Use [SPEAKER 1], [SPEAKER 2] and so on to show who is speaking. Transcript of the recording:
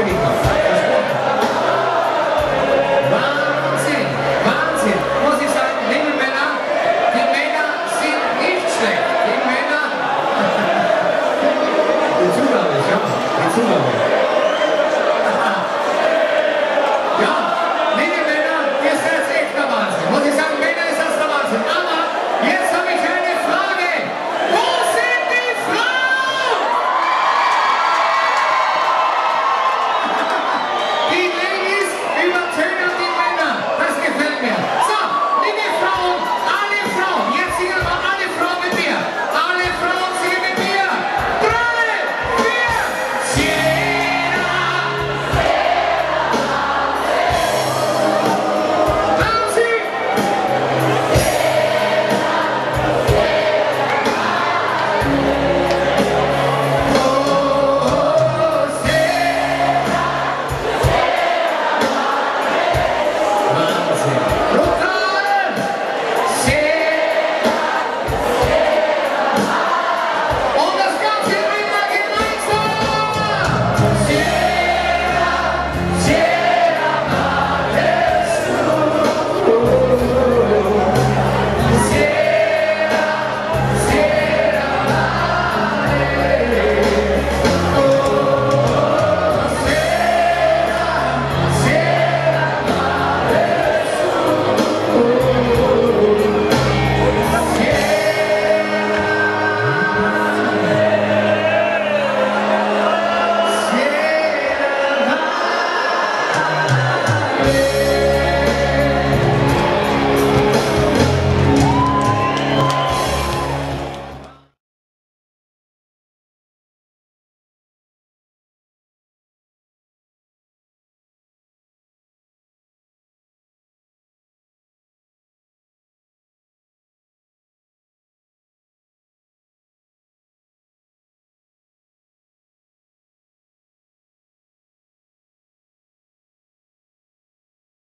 [SPEAKER 1] Felipe.